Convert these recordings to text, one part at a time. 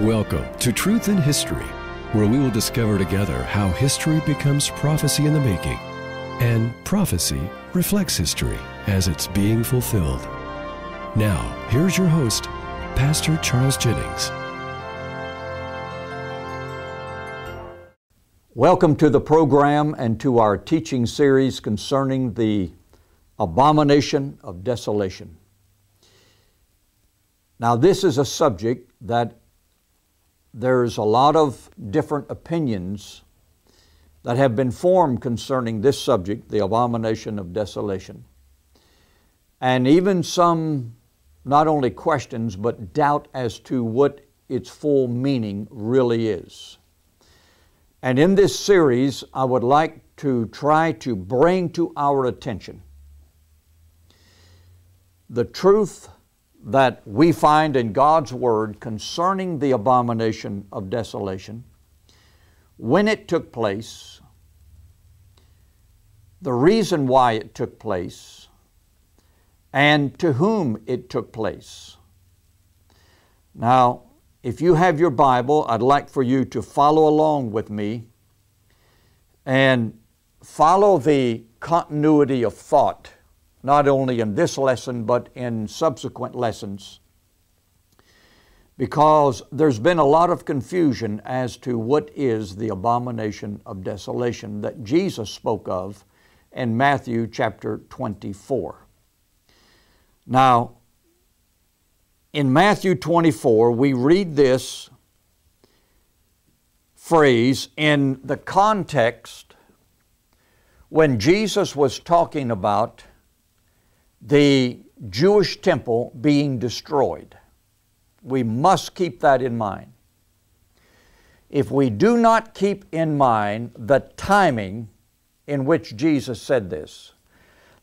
Welcome to Truth in History, where we will discover together how history becomes prophecy in the making and prophecy reflects history as it's being fulfilled. Now, here's your host, Pastor Charles Jennings. Welcome to the program and to our teaching series concerning the abomination of desolation. Now, this is a subject that there's a lot of different opinions that have been formed concerning this subject, the abomination of desolation. And even some, not only questions, but doubt as to what its full meaning really is. And in this series, I would like to try to bring to our attention the truth that we find in God's Word concerning the abomination of desolation, when it took place, the reason why it took place, and to whom it took place. Now, if you have your Bible, I'd like for you to follow along with me and follow the continuity of thought not only in this lesson but in subsequent lessons because there's been a lot of confusion as to what is the abomination of desolation that Jesus spoke of in Matthew chapter 24. Now, in Matthew 24, we read this phrase in the context when Jesus was talking about the Jewish temple being destroyed. We must keep that in mind. If we do not keep in mind the timing in which Jesus said this,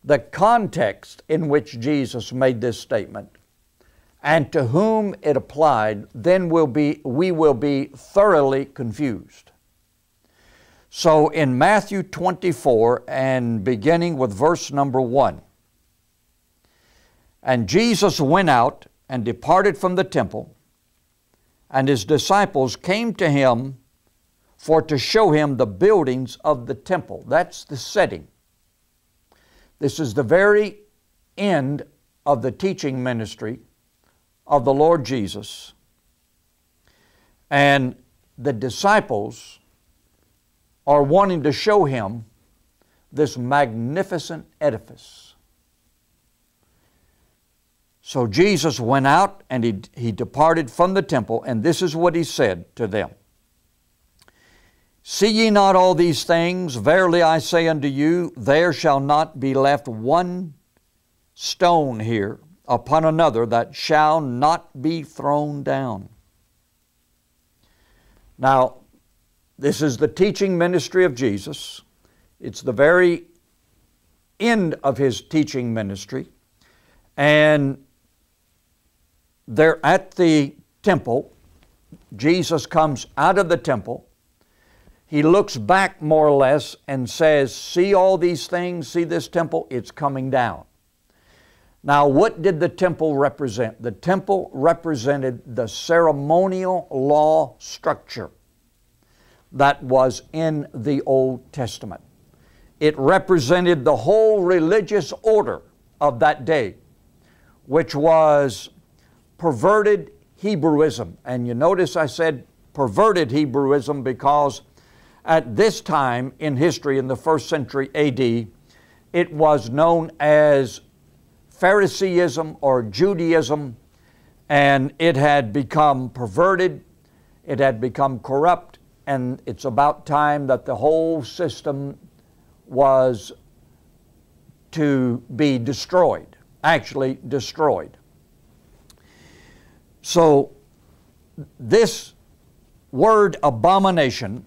the context in which Jesus made this statement, and to whom it applied, then will be, we will be thoroughly confused. So in Matthew 24 and beginning with verse number 1, and Jesus went out and departed from the temple, and his disciples came to him for to show him the buildings of the temple. That's the setting. This is the very end of the teaching ministry of the Lord Jesus. And the disciples are wanting to show him this magnificent edifice. So Jesus went out and he, he departed from the temple, and this is what he said to them See ye not all these things? Verily I say unto you, there shall not be left one stone here upon another that shall not be thrown down. Now, this is the teaching ministry of Jesus. It's the very end of his teaching ministry. And they're at the temple. Jesus comes out of the temple. He looks back more or less and says, See all these things, see this temple? It's coming down. Now, what did the temple represent? The temple represented the ceremonial law structure that was in the Old Testament. It represented the whole religious order of that day, which was perverted Hebrewism. And you notice I said perverted Hebrewism because at this time in history, in the first century AD, it was known as Phariseeism or Judaism, and it had become perverted, it had become corrupt, and it's about time that the whole system was to be destroyed, actually destroyed. So, this word abomination,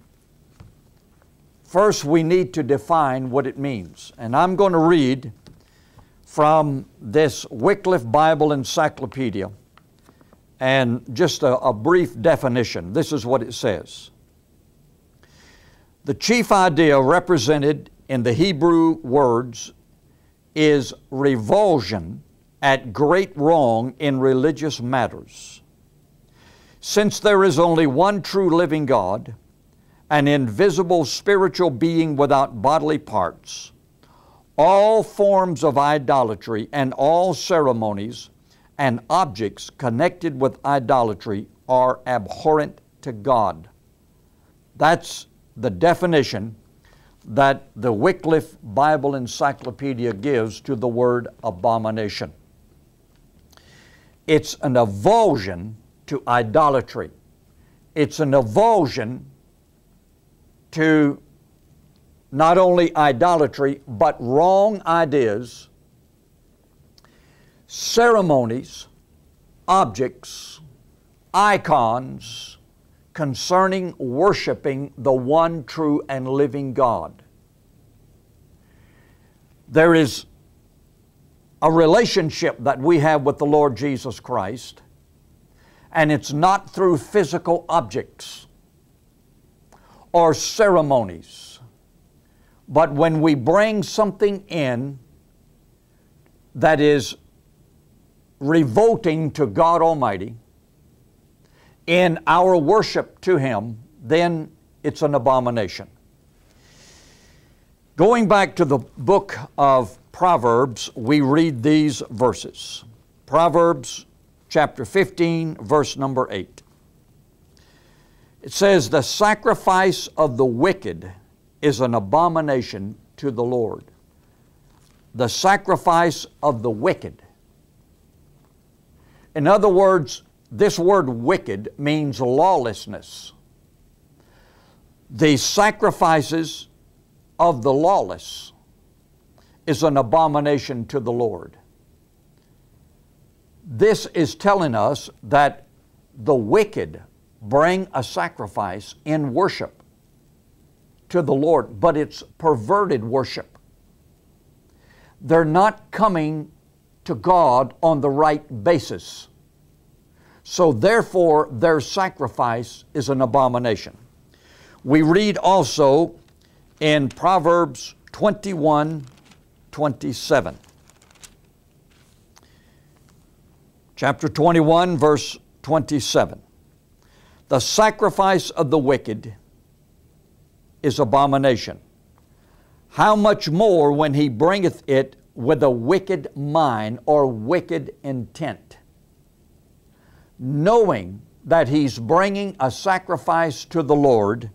first we need to define what it means. And I'm going to read from this Wycliffe Bible Encyclopedia and just a, a brief definition. This is what it says The chief idea represented in the Hebrew words is revulsion at great wrong in religious matters. Since there is only one true living God, an invisible spiritual being without bodily parts, all forms of idolatry and all ceremonies and objects connected with idolatry are abhorrent to God. That's the definition that the Wycliffe Bible Encyclopedia gives to the word abomination. It's an avulsion to idolatry. It's an avulsion to not only idolatry, but wrong ideas, ceremonies, objects, icons concerning worshiping the one true and living God. There is a relationship that we have with the Lord Jesus Christ, and it's not through physical objects or ceremonies, but when we bring something in that is revolting to God Almighty in our worship to Him, then it's an abomination. Going back to the book of Proverbs, we read these verses. Proverbs chapter 15, verse number 8. It says, The sacrifice of the wicked is an abomination to the Lord. The sacrifice of the wicked. In other words, this word wicked means lawlessness. The sacrifices of the lawless is an abomination to the Lord. This is telling us that the wicked bring a sacrifice in worship to the Lord, but it's perverted worship. They're not coming to God on the right basis. So, therefore, their sacrifice is an abomination. We read also in Proverbs 21 27. Chapter 21, verse 27. The sacrifice of the wicked is abomination. How much more when he bringeth it with a wicked mind or wicked intent? Knowing that he's bringing a sacrifice to the Lord,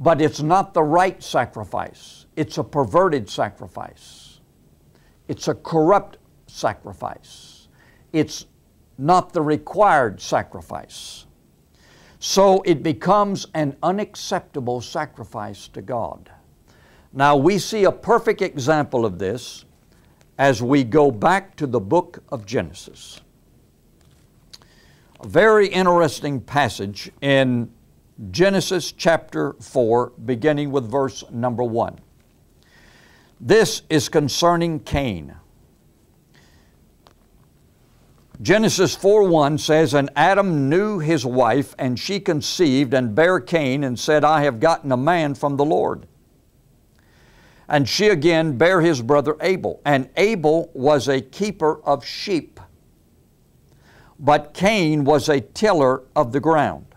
but it's not the right sacrifice. It's a perverted sacrifice. It's a corrupt sacrifice. It's not the required sacrifice. So it becomes an unacceptable sacrifice to God. Now we see a perfect example of this as we go back to the book of Genesis. A very interesting passage in Genesis chapter 4, beginning with verse number 1. This is concerning Cain. Genesis 4 1 says, And Adam knew his wife, and she conceived and bare Cain, and said, I have gotten a man from the Lord. And she again bare his brother Abel. And Abel was a keeper of sheep, but Cain was a tiller of the ground.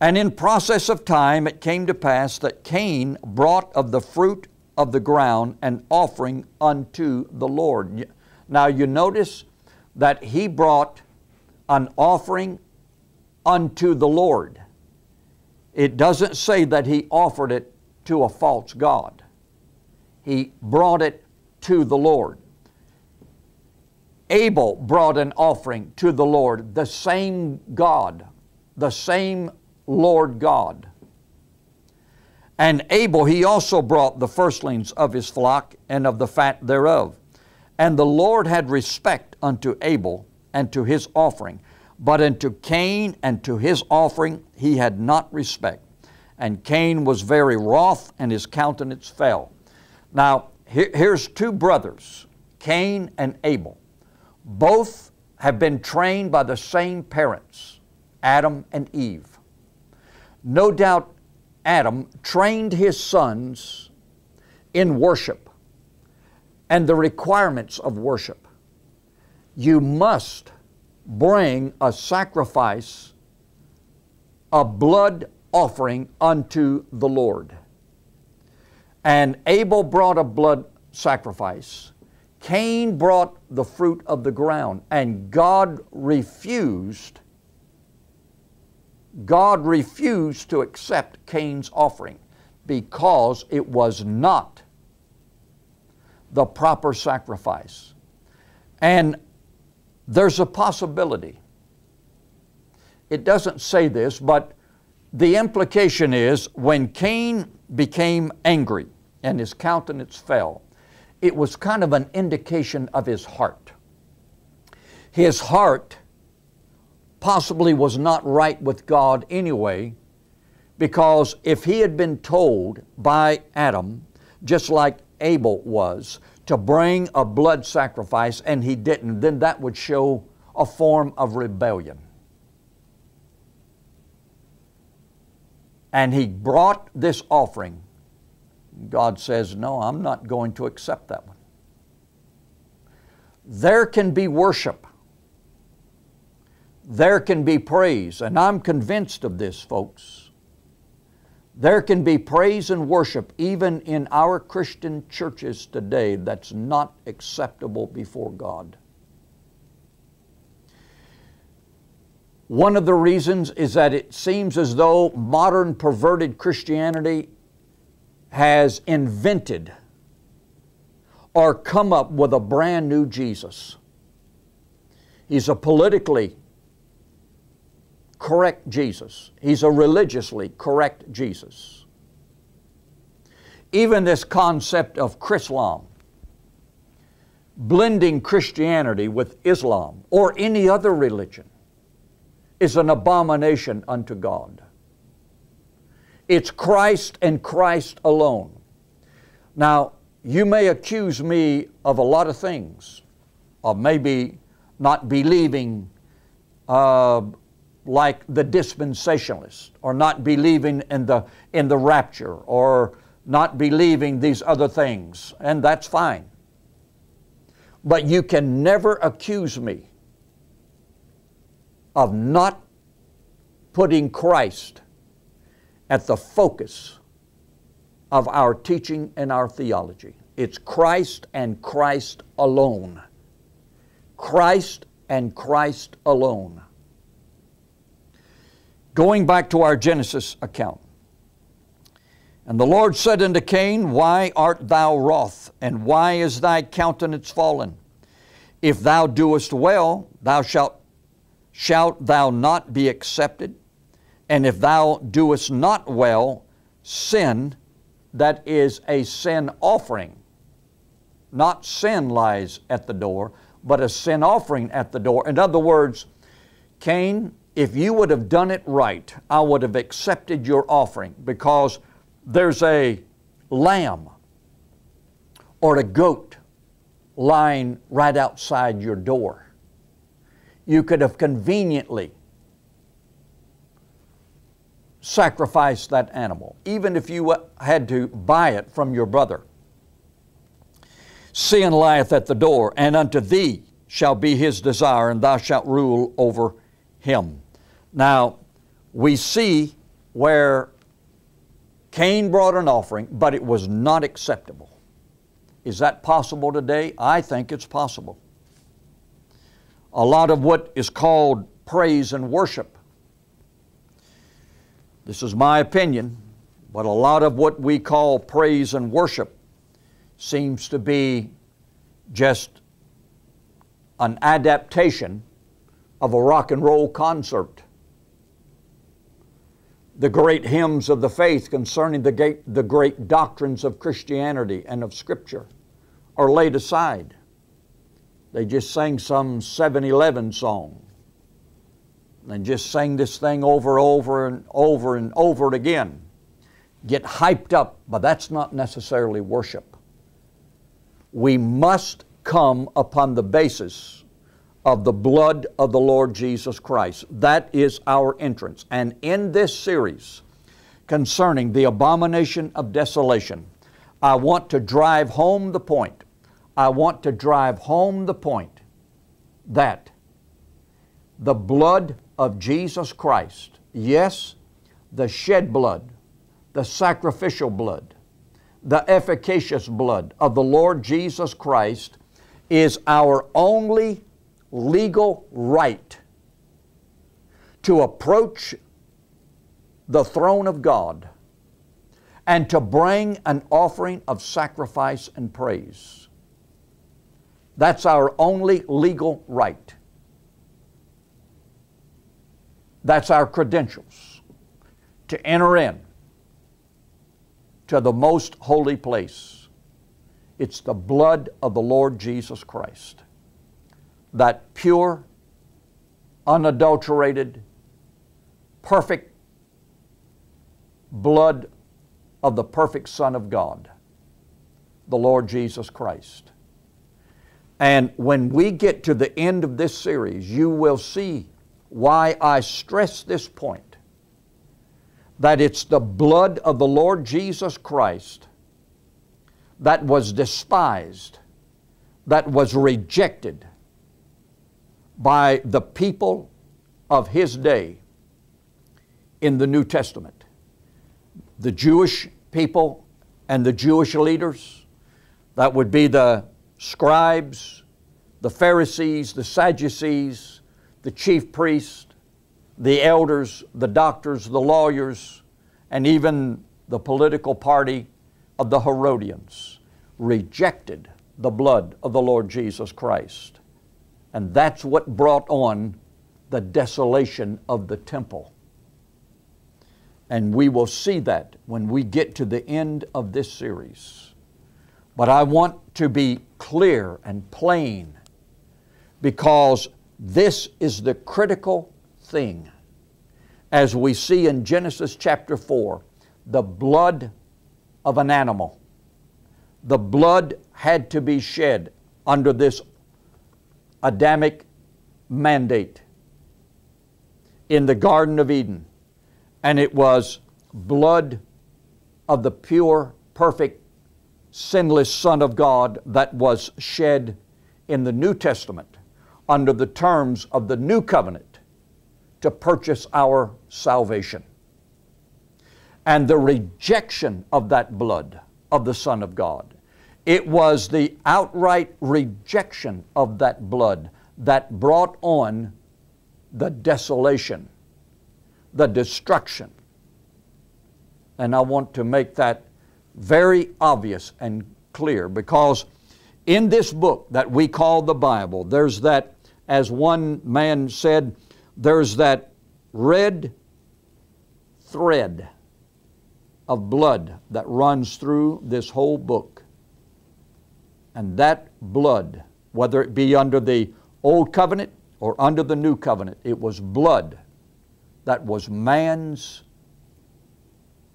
And in process of time it came to pass that Cain brought of the fruit of the ground an offering unto the Lord. Now you notice that he brought an offering unto the Lord. It doesn't say that he offered it to a false God. He brought it to the Lord. Abel brought an offering to the Lord, the same God, the same Lord God. And Abel, he also brought the firstlings of his flock and of the fat thereof. And the Lord had respect unto Abel and to his offering, but unto Cain and to his offering he had not respect. And Cain was very wroth, and his countenance fell. Now, here, here's two brothers, Cain and Abel. Both have been trained by the same parents, Adam and Eve. No doubt Adam trained his sons in worship and the requirements of worship. You must bring a sacrifice, a blood offering unto the Lord. And Abel brought a blood sacrifice. Cain brought the fruit of the ground, and God refused. God refused to accept Cain's offering because it was not the proper sacrifice. And there's a possibility. It doesn't say this, but the implication is when Cain became angry and his countenance fell, it was kind of an indication of his heart. His heart possibly was not right with God anyway, because if he had been told by Adam, just like Abel was, to bring a blood sacrifice and he didn't, then that would show a form of rebellion. And he brought this offering. God says, No, I'm not going to accept that one. There can be worship. There can be praise. And I'm convinced of this, folks. There can be praise and worship even in our Christian churches today that's not acceptable before God. One of the reasons is that it seems as though modern perverted Christianity has invented or come up with a brand new Jesus. He's a politically correct Jesus. He's a religiously correct Jesus. Even this concept of Chrislam, blending Christianity with Islam or any other religion, is an abomination unto God. It's Christ and Christ alone. Now, you may accuse me of a lot of things, of maybe not believing uh, like the dispensationalists, or not believing in the, in the rapture, or not believing these other things, and that's fine. But you can never accuse me of not putting Christ at the focus of our teaching and our theology. It's Christ and Christ alone. Christ and Christ alone. Going back to our Genesis account. And the Lord said unto Cain, Why art thou wroth, and why is thy countenance fallen? If thou doest well, thou shalt shalt thou not be accepted? And if thou doest not well, sin, that is a sin offering, not sin lies at the door, but a sin offering at the door. In other words, Cain if you would have done it right, I would have accepted your offering because there's a lamb or a goat lying right outside your door. You could have conveniently sacrificed that animal, even if you had to buy it from your brother. Sin lieth at the door, and unto thee shall be his desire, and thou shalt rule over him. Now, we see where Cain brought an offering, but it was not acceptable. Is that possible today? I think it's possible. A lot of what is called praise and worship. This is my opinion, but a lot of what we call praise and worship seems to be just an adaptation of a rock and roll concert the great hymns of the faith concerning the great, the great doctrines of Christianity and of Scripture are laid aside. They just sang some 7 Eleven song and just sang this thing over, over, and over and over again. Get hyped up, but that's not necessarily worship. We must come upon the basis of the blood of the Lord Jesus Christ. That is our entrance. And in this series concerning the abomination of desolation, I want to drive home the point. I want to drive home the point that the blood of Jesus Christ. Yes, the shed blood, the sacrificial blood, the efficacious blood of the Lord Jesus Christ is our only legal right to approach the throne of God and to bring an offering of sacrifice and praise. That's our only legal right. That's our credentials to enter in to the most holy place. It's the blood of the Lord Jesus Christ. That pure, unadulterated, perfect blood of the perfect Son of God, the Lord Jesus Christ. And when we get to the end of this series, you will see why I stress this point that it's the blood of the Lord Jesus Christ that was despised, that was rejected by the people of his day in the New Testament. The Jewish people and the Jewish leaders, that would be the scribes, the Pharisees, the Sadducees, the chief priests, the elders, the doctors, the lawyers, and even the political party of the Herodians rejected the blood of the Lord Jesus Christ. And that's what brought on the desolation of the temple. And we will see that when we get to the end of this series. But I want to be clear and plain because this is the critical thing. As we see in Genesis chapter 4, the blood of an animal. The blood had to be shed under this Adamic mandate in the Garden of Eden. And it was blood of the pure, perfect, sinless Son of God that was shed in the New Testament under the terms of the New Covenant to purchase our salvation. And the rejection of that blood of the Son of God. It was the outright rejection of that blood that brought on the desolation, the destruction. And I want to make that very obvious and clear because in this book that we call the Bible, there's that, as one man said, there's that red thread of blood that runs through this whole book. And that blood, whether it be under the Old Covenant or under the New Covenant, it was blood that was man's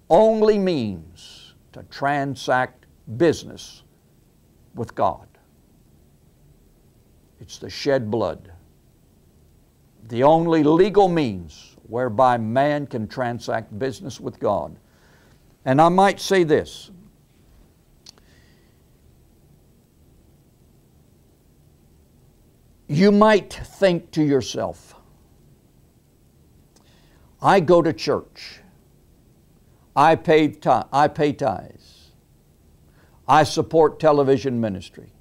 only means to transact business with God. It's the shed blood, the only legal means whereby man can transact business with God. And I might say this you might think to yourself, I go to church. I pay, pay tithes. I support television ministry.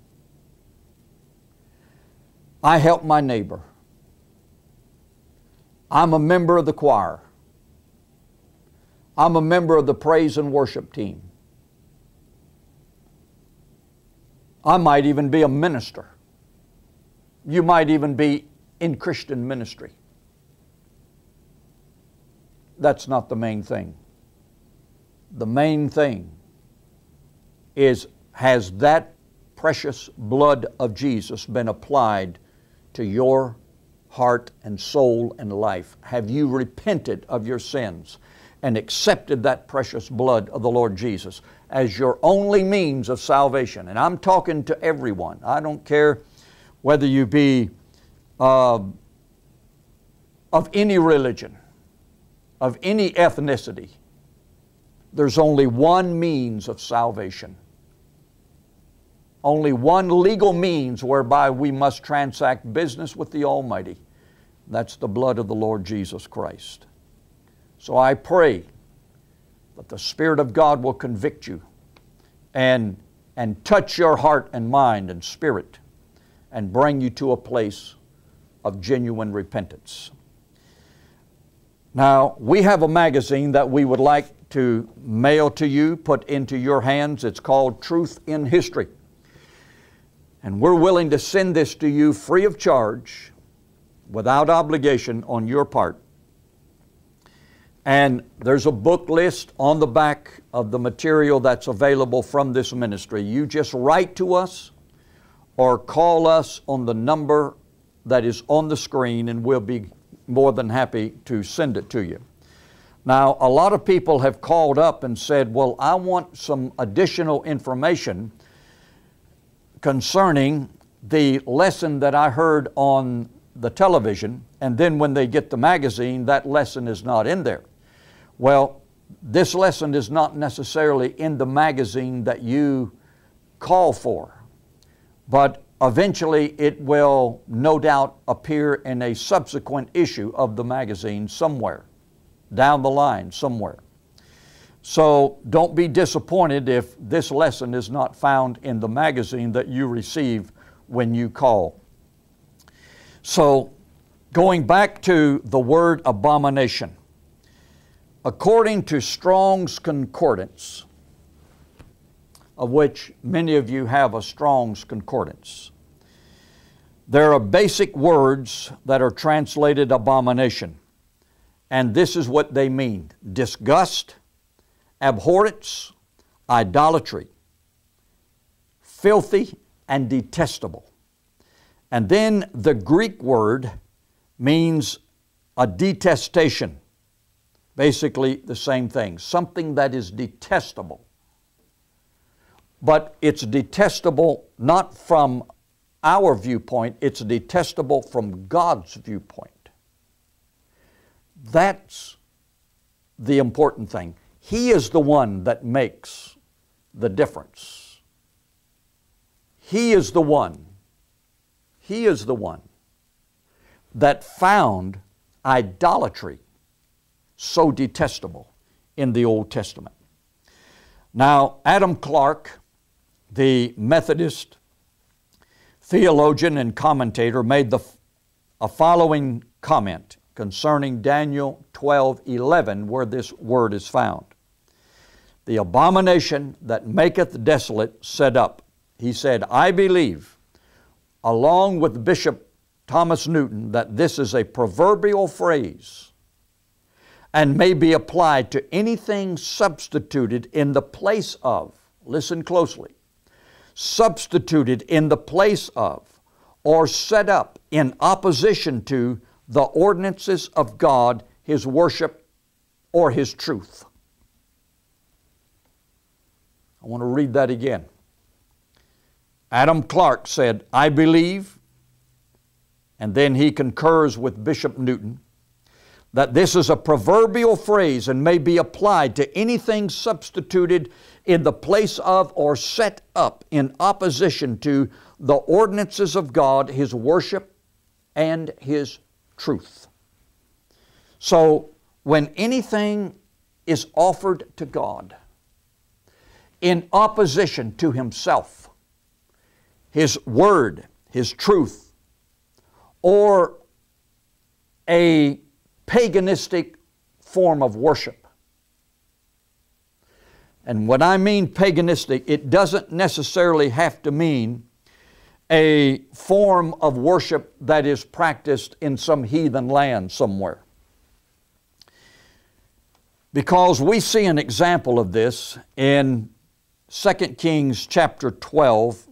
I help my neighbor. I'm a member of the choir. I'm a member of the praise and worship team. I might even be a minister. You might even be in Christian ministry. That's not the main thing. The main thing is has that precious blood of Jesus been applied to your heart and soul and life? Have you repented of your sins and accepted that precious blood of the Lord Jesus as your only means of salvation? And I'm talking to everyone. I don't care whether you be uh, of any religion, of any ethnicity. There's only one means of salvation only one legal means whereby we must transact business with the Almighty. That's the blood of the Lord Jesus Christ. So I pray that the Spirit of God will convict you and, and touch your heart and mind and spirit and bring you to a place of genuine repentance. Now, we have a magazine that we would like to mail to you, put into your hands. It's called Truth in History. And we're willing to send this to you free of charge, without obligation on your part. And there's a book list on the back of the material that's available from this ministry. You just write to us or call us on the number that is on the screen, and we'll be more than happy to send it to you. Now, a lot of people have called up and said, Well, I want some additional information concerning the lesson that I heard on the television, and then when they get the magazine, that lesson is not in there. Well, this lesson is not necessarily in the magazine that you call for, but eventually it will no doubt appear in a subsequent issue of the magazine somewhere, down the line somewhere. So don't be disappointed if this lesson is not found in the magazine that you receive when you call. So, going back to the word abomination, according to Strong's Concordance, of which many of you have a Strong's Concordance, there are basic words that are translated abomination, and this is what they mean disgust abhorrence, idolatry, filthy, and detestable. And then the Greek word means a detestation, basically the same thing, something that is detestable. But it's detestable not from our viewpoint, it's detestable from God's viewpoint. That's the important thing. He is the one that makes the difference. He is the one, He is the one that found idolatry so detestable in the Old Testament. Now, Adam Clarke, the Methodist theologian and commentator, made the, a following comment concerning Daniel 12 11, where this word is found the abomination that maketh desolate set up. He said, I believe, along with Bishop Thomas Newton, that this is a proverbial phrase and may be applied to anything substituted in the place of, listen closely, substituted in the place of, or set up in opposition to the ordinances of God, His worship, or His truth. I want to read that again. Adam Clarke said, I believe, and then he concurs with Bishop Newton, that this is a proverbial phrase and may be applied to anything substituted in the place of or set up in opposition to the ordinances of God, His worship, and His truth. So, when anything is offered to God, in opposition to himself, his word, his truth, or a paganistic form of worship. And when I mean paganistic, it doesn't necessarily have to mean a form of worship that is practiced in some heathen land somewhere. Because we see an example of this in 2 Kings chapter 12,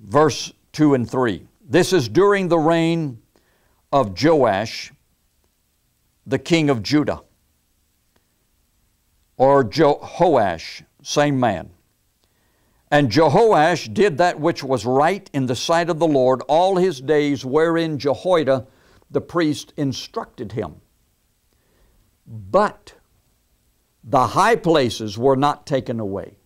verse 2 and 3. This is during the reign of Joash, the king of Judah, or Jehoash, same man. And Jehoash did that which was right in the sight of the Lord all his days, wherein Jehoiada the priest instructed him. But the high places were not taken away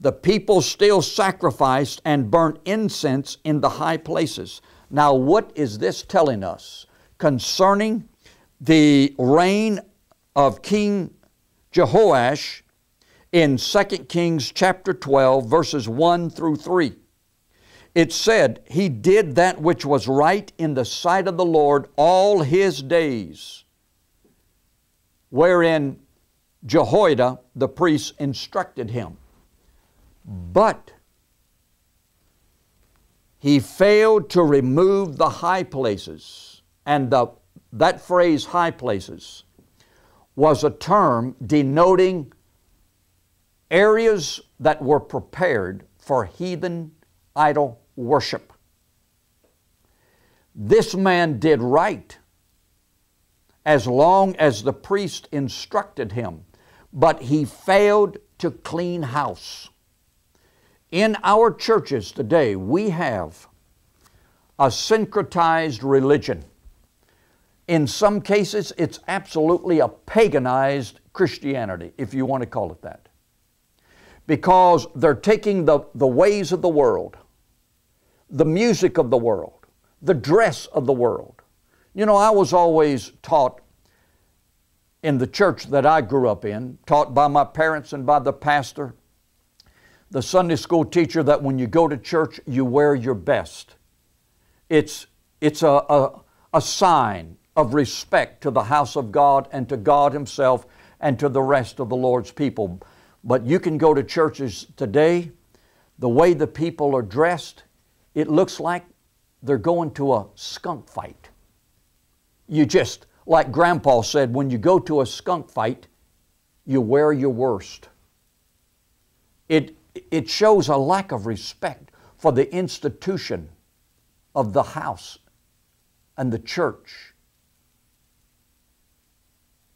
the people still sacrificed and burnt incense in the high places, Now, what is this telling us concerning the reign of King Jehoash in 2 Kings chapter 12, verses 1 through 3? It said, He did that which was right in the sight of the Lord all his days, wherein Jehoiada the priest instructed him. But he failed to remove the high places. And the, that phrase, high places, was a term denoting areas that were prepared for heathen idol worship. This man did right as long as the priest instructed him, but he failed to clean house. In our churches today, we have a syncretized religion. In some cases, it's absolutely a paganized Christianity, if you want to call it that. Because they're taking the, the ways of the world, the music of the world, the dress of the world. You know, I was always taught in the church that I grew up in, taught by my parents and by the pastor, the Sunday school teacher that when you go to church, you wear your best. It's, it's a, a, a sign of respect to the house of God and to God Himself and to the rest of the Lord's people. But you can go to churches today, the way the people are dressed, it looks like they're going to a skunk fight. You just, like Grandpa said, when you go to a skunk fight, you wear your worst. It, it shows a lack of respect for the institution of the house and the church.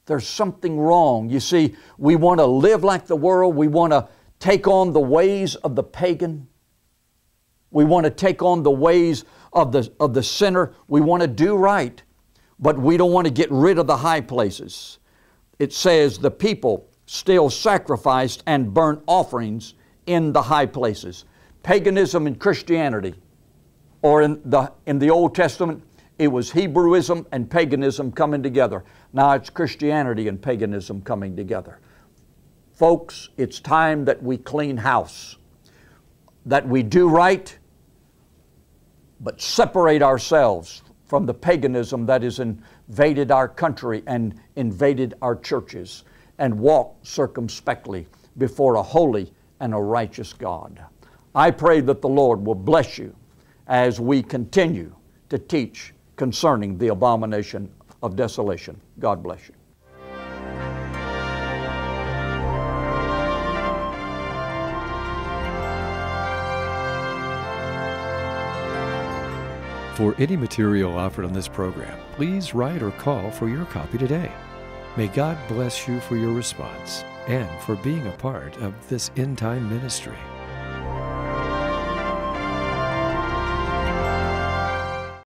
There's something wrong. You see, we want to live like the world, we want to take on the ways of the pagan. We want to take on the ways of the, of the sinner. We want to do right, but we don't want to get rid of the high places. It says the people still sacrificed and burnt offerings in the high places. Paganism and Christianity, or in the, in the Old Testament, it was Hebrewism and paganism coming together. Now it's Christianity and paganism coming together. Folks, it's time that we clean house, that we do right, but separate ourselves from the paganism that has invaded our country and invaded our churches, and walk circumspectly before a holy and a righteous God. I pray that the Lord will bless you as we continue to teach concerning the abomination of desolation. God bless you. For any material offered on this program, please write or call for your copy today. May God bless you for your response and for being a part of this end time ministry.